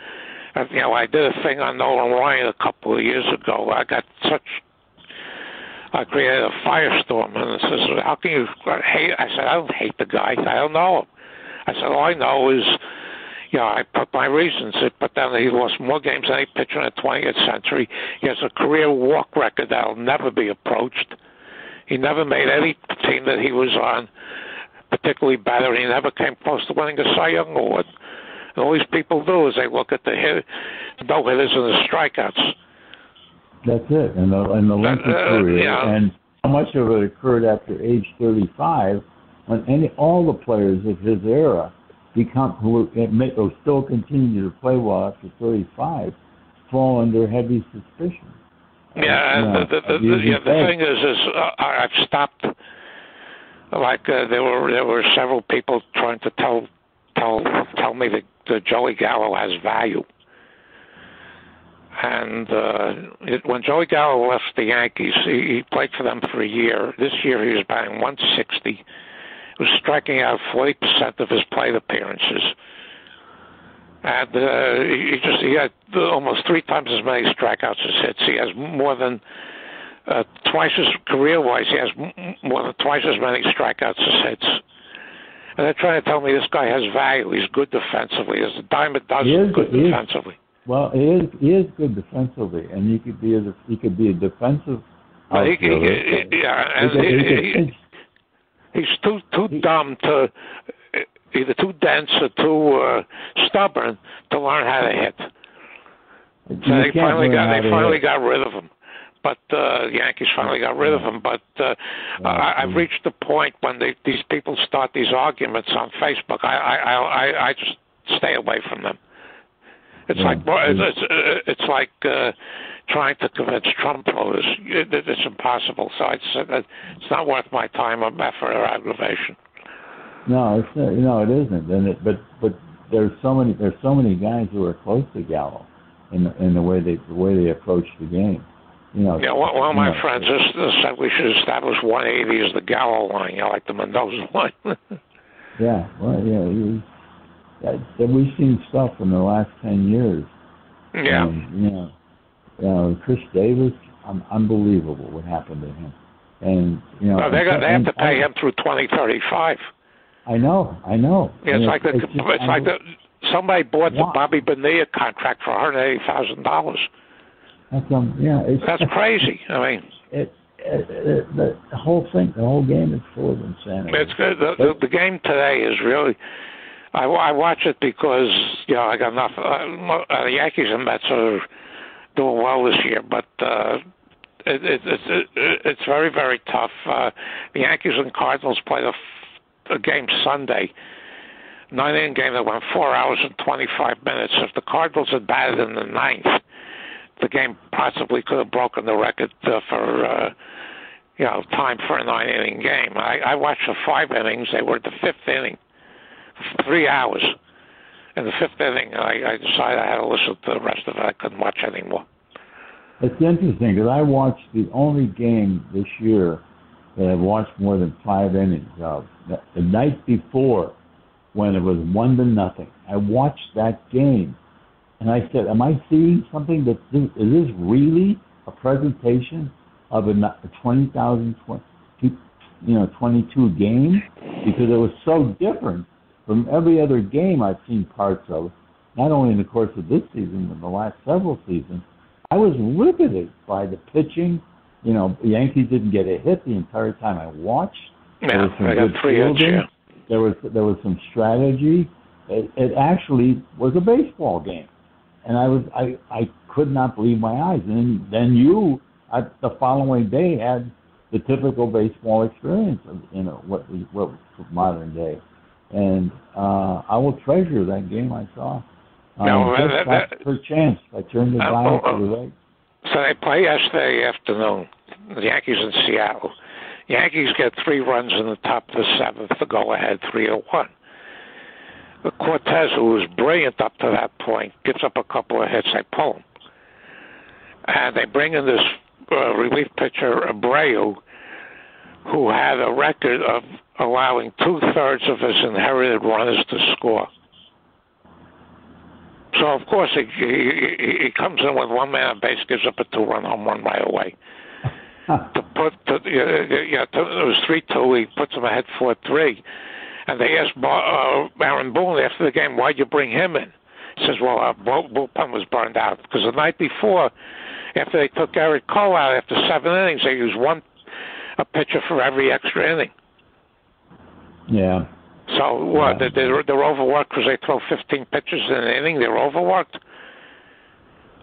Uh, you know, I did a thing on Nolan Ryan a couple of years ago. I got such. I created a firestorm, and it says, "How can you hate?" I said, "I don't hate the guy. I don't know him." I said, "All I know is, you know, I put my reasons. Put down he lost more games than any pitcher in the 20th century. He has a career walk record that'll never be approached. He never made any team that he was on particularly better. He never came close to winning a Cy Young award. And all these people do is they look at the hit, no hitters and the strikeouts. That's it. And the and the length of Uh, career yeah. and how much of it occurred after age 35 when any all the players of his era become who admit or still continue to play well after 35 fall under heavy suspicion. Yeah, and Yeah, the, the, the, the, yeah, the thing is, is uh, I've stopped. Like uh, there were there were several people trying to tell tell tell me that, that Joey Gallo has value. And uh, it, when Joey Gallo left the Yankees, he, he played for them for a year. This year he was batting 160. He was striking out 40% of his plate appearances. And uh, he just he had almost three times as many strikeouts as hits. He has more than uh, twice as career-wise. He has more than twice as many strikeouts as hits. And they're trying to tell me this guy has value. He's good defensively. He's a dime a dozen He is- good he is. defensively. Well, he is he is good defensively, and he could be a he could be a defensive But he, he, he, yeah, and he, he, he's too too He- dumb to either too dense or too uh, stubborn to learn how to hit. So they finally got they finally hit. got rid of him. But uh, the Yankees finally got rid of him. But uh. I, I've reached the point when they, these people start these arguments on Facebook. I I I, I just stay away from them. It's Yeah. like it's it's, it's like uh, trying to convince Trump voters. It, it- it's impossible. So it's uh, it's not worth my time or effort or aggravation. No, it's not, no, it isn't. And it, but but there's so many there's so many guys who are close to Gallo in in the way they the way they approach the game. You know. Yeah, well, of my friends just uh, said we should establish 180 as the Gallo line, you know, like the Mendoza line. Yeah, well, yeah, you, that, we've seen stuff in the last ten years. yeah. And, you know, you know, Chris Davis, um, unbelievable what happened to him. And you know, No, they got they have to pay I, him through 2035. I know, I know. Yeah, And it's like the just it's like the somebody bought the Bobby Bonilla contract for 180 thousand dollars. That's um, yeah. It's, That's crazy. I mean, it, it, it, the, the whole thing, the whole game is full of insanity. it's good. The, the, the game today is really. I, I watch it because you know I got enough. Uh, uh, the Yankees and Mets are doing well this year, but uh, it, it, it's it, it's very very tough. Uh, the Yankees and Cardinals played a, a game Sunday, nine inning game that went four hours and twenty five minutes. If the Cardinals had batted in the ninth, the game possibly could have broken the record uh, for. Uh, you know, time for a nine inning game. I, I watched the five innings. They were at the fifth inning, three hours. In the fifth inning, I, I decided I had to listen to the rest of it. I couldn't watch anymore. It's interesting because I watched the only game this year that I've watched more than five innings of. The, the night before, when it was one to nothing, I watched that game, and I said, "Am I seeing something that is this really a presentation of a, a twenty thousand you know twenty two game?" Because it was so different from every other game I've seen parts of, not only in the course of this season but the last several seasons. I was riveted by the pitching. You know, the Yankees didn't get a hit the entire time I watched. Yeah, I got three. Yeah. There was there was some strategy. It, it actually was a baseball game, and I was I I could not believe my eyes. And then you, I, the following day, had the typical baseball experience of you know what we what modern day, and uh, I will treasure that game I saw. Um, no, that, that, per chance, I turned the Uh, dial oh, to the right. So they play yesterday afternoon. The Yankees in Seattle. Yankees get three runs in the top of the seventh to go ahead, three to one. Cortes, who was brilliant up to that point, gives up a couple of hits. They pull him, and they bring in this uh, relief pitcher Abreu, who had a record of allowing two thirds of his inherited runners to score. So of course he, he he comes in with one man on base, gives up a two-run home run right away. to put to, yeah, yeah to, it was three two. He puts them ahead four three, and they asked Bar- uh, Aaron Boone after the game, "Why'd you bring him in?" He says, "Well, our bull, bullpen was burned out because the night before, after they took Gerrit Cole out after seven innings, they used one a pitcher for every extra inning. Yeah. So what? Yeah. They're, they're overworked because they throw 15 pitches in an inning. They're overworked.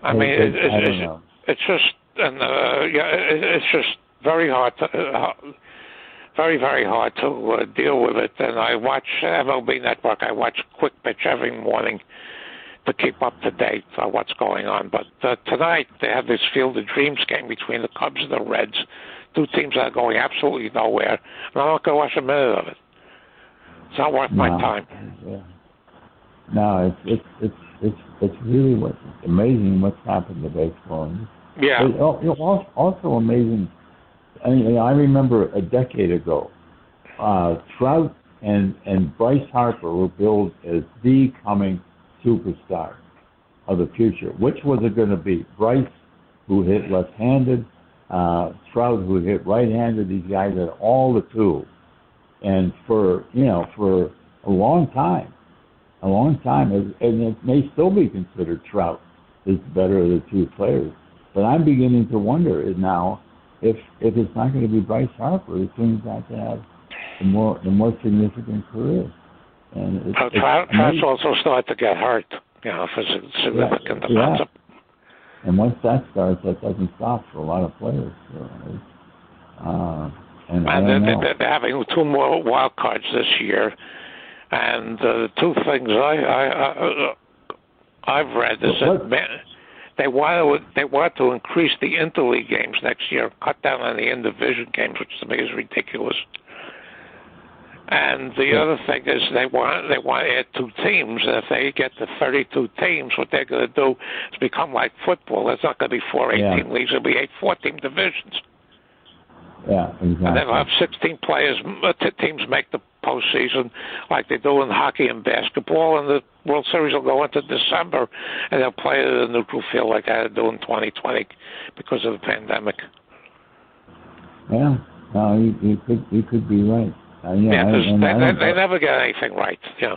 I mean, It- it, it- I it's, it's just and uh, yeah, it, it's just very hard to. Uh, very, very hard to uh, deal with it. And I watch MLB Network. I watch Quick Pitch every morning to keep up to date on what's going on. But uh, tonight they have this Field of Dreams game between the Cubs and the Reds, two teams that are going absolutely nowhere. And I'm not going to watch a minute of it. It's not worth my time. Yeah. No, it's it's it's it's it's really what amazing what's happened to baseball. Yeah. But al- you know, al- also amazing. I mean, I remember a decade ago, uh, Trout and and Bryce Harper were billed as the coming superstar of the future. Which was it going to be? Bryce, who hit left-handed, uh, Trout, who hit right-handed. These guys had all the tools, and for you know for a long time, a long time, and and it may still be considered Trout is better of the two players. But I'm beginning to wonder now if if it's not going to be Bryce Harper, going to have to have the more the more significant career. And it's, Uh, Trout, Trout's amazing. also started to get hurt, you know, for significant Yeah. amounts of and once that starts, that doesn't stop for a lot of players. So it's, uh, and And they're, know. they're, having two more wild cards this year. And uh, the two things I, I, I I've read is that they want to they want to increase the interleague games next year, cut down on the in-division games, which to me is ridiculous. And the other thing is they want they want to add two teams, and if they get to 32 teams, what they're going to do is become like football. It's not going to be four Yeah. leagues; it'll be eight 14 divisions. Yeah, exactly. And then have 16 players, uh, teams make the postseason like they do in hockey and basketball, and the World Series will go into December, and they'll play at a neutral field like they had to do in 2020 because of the pandemic. yeah, no, you, you could you could be right. Uh, yeah, Yeah, and they, I they, they never get anything right. Yeah.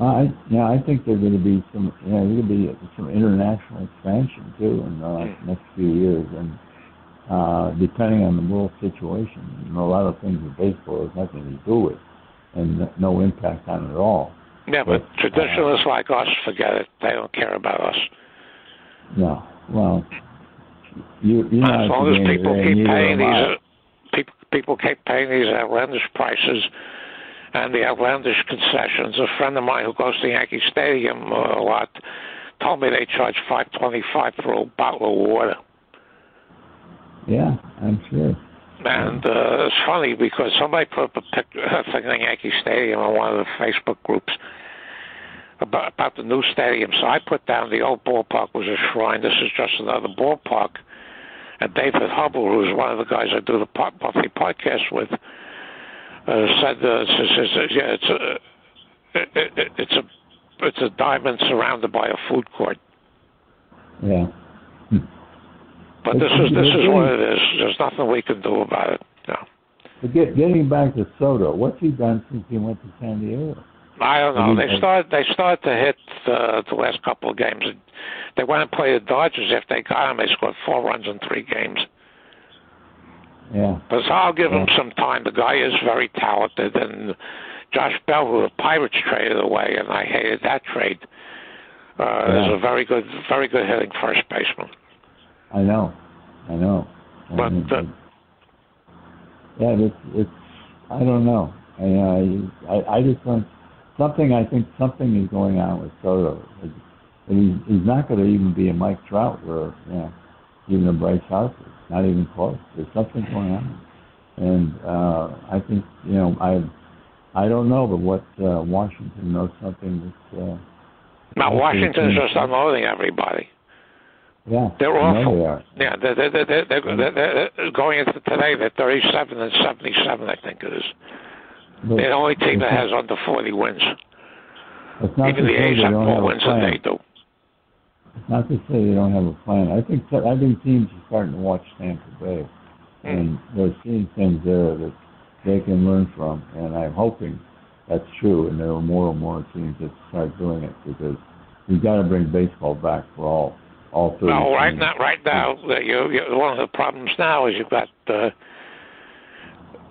I yeah, I think there's going to be some yeah, there's going to be some international expansion too in the Hmm. next few years, and uh, depending on the world situation, you know, a lot of things with baseball has nothing to do with, and no impact on it at all. Yeah, but But, traditionalists like us forget it. They don't care about us. No, well, you you know, as long as end of the people keep paying these, uh, people people keep paying these outlandish prices and the outlandish concessions. A friend of mine who goes to Yankee Stadium uh, a lot told me they charge five twenty five for a bottle of water. Yeah, I'm sure. And uh, it's funny because somebody put up a picture of Yankee Stadium on one of the Facebook groups about about the new stadium. So I put down the old ballpark was a shrine. This is just another ballpark. And David Hubble, who's one of the guys I do the monthly podcast with, uh, said, uh, says, says, yeah, it's a, it, it, it's a, it's a diamond surrounded by a food court. Yeah. But this is this is what it is. There's nothing we can do about it. No. But get, getting back to Soto, what's he done since he went to San Diego? I don't know. They start they start to hit uh, the last couple of games. They went and played the Dodgers. If they got him, they scored four runs in three games. Yeah. But so I'll give him some time. The guy is very talented, and Josh Bell, who the Pirates traded away, and I hated that trade, uh, Yeah. is a very good, very good hitting first baseman. I know, I know. But, And, yeah, it's it's I don't know. I I I, I just don't. Something I think something is going on with Soto. And he's he's not going to even be a Mike Trout or you know even a Bryce Harper. Not even close. There's something going on, and uh, I think you know I I don't know, but what uh, Washington knows something that. Uh, Now Washington's just unloading everybody. Yeah, They're awful. They are. Yeah, they're, they're, they're, they're, they're, going into today. They're 37 and 77, I think it is. But They're the only team that has under 40 wins. It's not Even the A's have more wins than they do. It's not to say they don't have a plan. I think I think teams are starting to watch Tampa Bay, hmm. and they're seeing things there that they can learn from. And I'm hoping that's true, and there are more and more teams that start doing it because we've got to bring baseball back for all all 30 No, right now, right now, you, you, one of the problems now is you've got uh,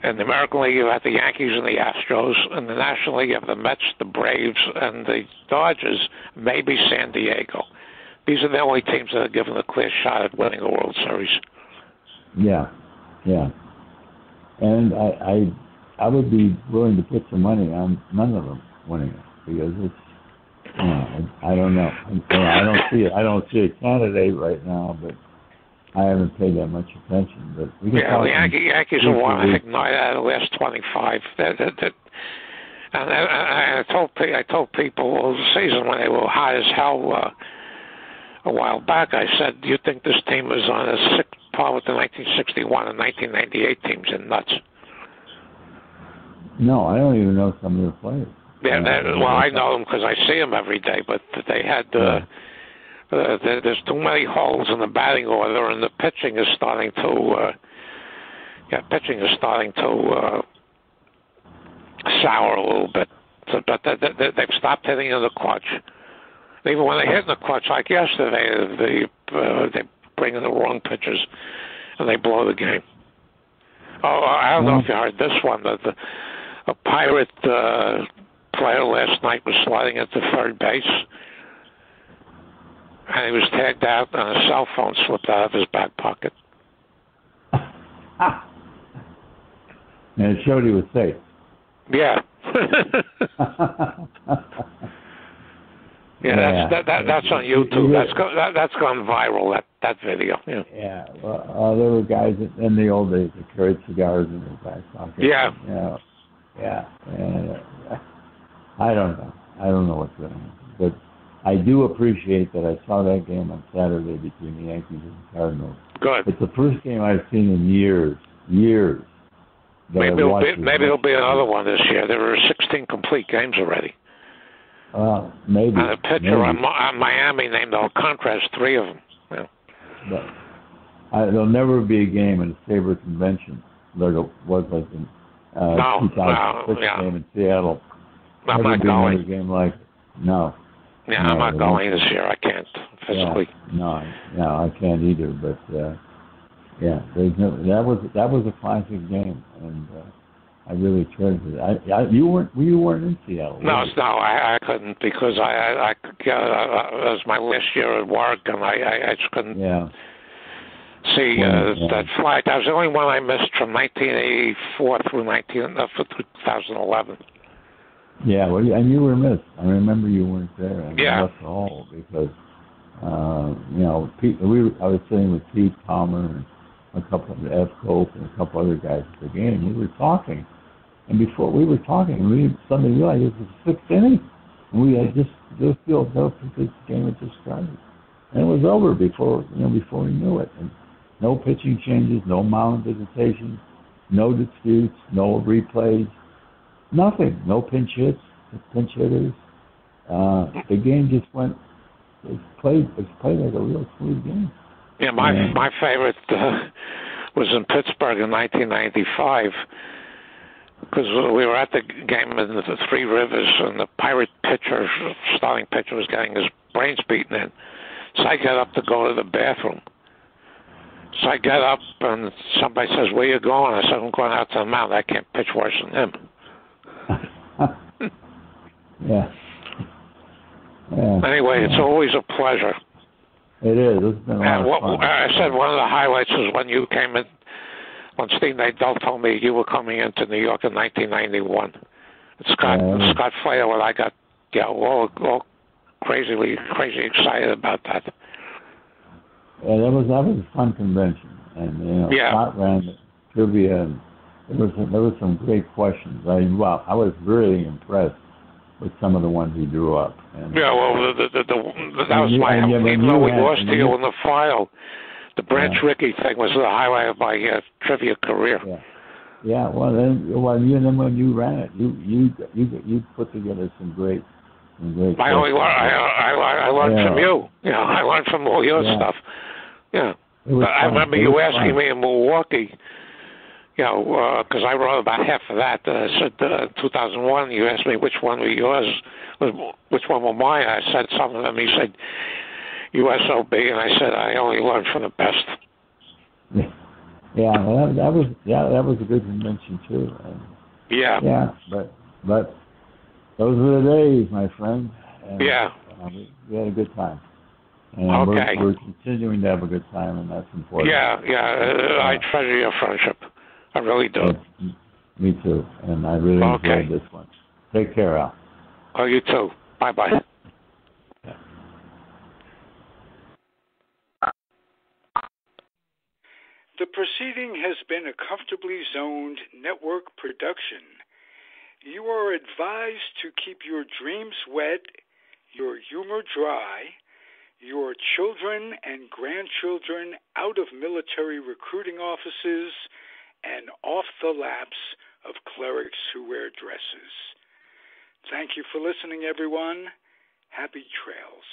in the American League you have got the Yankees and the Astros, and the National League you have the Mets, the Braves, and the Dodgers, maybe San Diego. These are the only teams that are given a clear shot at winning a World Series. Yeah, yeah. And I, I I would be willing to put some money on none of them winning it because it's I, I don't know. I, you know, I don't see it. I don't see a candidate right now, but I haven't paid that much attention. But we can Yeah, the Yankee, Yankees have future won, I think, nine out of the last 25. That, that, that, and I, I, I told I told people all the season when they were hot as hell uh, a while back. I said, "Do you think this team is on a six par with the 1961 and 1998 teams?" And nuts. No, I don't even know some of the players. Yeah, Yeah. that, well, I know them because I see them every day. But they had uh, uh, there's too many holes in the batting order, and the pitching is starting to. Uh, yeah, pitching is starting to uh, sour a little bit. So, but they, they, they've stopped hitting in the clutch. Even when they hit in the clutch, like yesterday, they uh, they bring in the wrong pitchers and they blow the game. Oh, I don't know if you heard this one. The, the a pirate uh, player last night was sliding into third base, and he was tagged out, and a cell phone slipped out of his back pocket. and it showed he was safe. Yeah. Yeah, that's that, that that's on YouTube. That's go, that that's gone viral. That that video. Yeah. Yeah, well, uh, there were guys in the old days that carried cigars in their back pocket. Yeah. Yeah. Yeah. And, uh, I don't know. I don't know what's going on. But I do appreciate that I saw that game on Saturday between the Yankees and the Cardinals. Good. It's the first game I've seen in years, years. Maybe it'll be maybe it'll be another one this year. There are 16 complete games already. Well, maybe. And a pitcher maybe. on, on Miami named Alcantara has three of them. Yeah. But I, there'll never be a game in a SABR convention like it was like in uh, No, 2006 no, yeah. game in Seattle. I'm not going. game like. No. Yeah, no, I'm not going this year. I can't physically. Yeah, no, no, I can't either. But uh, yeah, there's no, that was that was a classic game, and uh, I really treasure it. I, I, you weren't you weren't in Seattle. No, no, I, I couldn't because I I, I uh, it was my last year at work, and I I, I just couldn't. Yeah. See uh, yeah. that flight. That was the only one I missed from 1984 through 19 uh, for 2011. Yeah, well, and you were missed. I remember you weren't there. And Yeah. left the hall because, uh, you know, Pete, we were, I was sitting with Pete Palmer and a couple of F. Cope and a couple other guys at the game. We were talking, and before we were talking, we suddenly realized it was the sixth inning, and we had just just built up this game had just started, and it was over before you know before we knew it. And no pitching changes, no mound visitations, no disputes, no replays. Nothing. No pinch hits, pinch hitters. Uh, the game just went. It played. It played like a real smooth game. Yeah, my Yeah. my favorite uh, was in Pittsburgh in 1995 because we were at the game in the Three Rivers, and the Pirate pitcher, starting pitcher, was getting his brains beaten in. So I get up to go to the bathroom. So I get up, and somebody says, "Where you going?" I said, "I'm going out to the mound. I can't pitch worse than him." yeah. Yeah. Anyway, it's always a pleasure. It is. It's been a lot And of what, fun. I said one of the highlights was when you came in, when Steve Nadell told me you were coming into New York in 1991. Scott Yeah. Scott Flair, when I got yeah, all all crazily crazy excited about that. Yeah, that was that was a fun convention, and you know, Yeah. Scott ran the trivia. And there was there was some great questions. I well, I was really impressed with some of the ones he drew up. And, Yeah, well, the, the, the, the, that was you- my and even though we lost to you in the final. The Branch Yeah. Rickey thing was the highlight of my uh, trivia career. Yeah. Yeah, well then, well you then when you ran it, you you you you put together some great, some great. I only learned, I. I, I learned Yeah. from you. You know, I learned from all your Yeah. stuff. Yeah. It was But I remember you asking fun. me in Milwaukee, you know, because I wrote about half of that. Uh, I said uh, 2001. You asked me which one were yours, which one were mine. I said some of them. He said USOB, and I said I only learned from the best. Yeah, well, that, that was yeah, that was a good convention too. And, Yeah. yeah, but but those were the days, my friend. And, Yeah. uh, we, we had a good time. And Okay. we're, we're continuing to have a good time, and that's important. Yeah, yeah. Uh, I treasure your friendship. I really do. Uh, me too, and I really Okay. enjoyed this one. Take care, Al. Oh, you too. Bye bye. The proceeding has been a comfortably zoned network production. You are advised to keep your dreams wet, your humor dry, your children and grandchildren out of military recruiting offices and off the laps of clerics who wear dresses. Thank you for listening, everyone. Happy trails.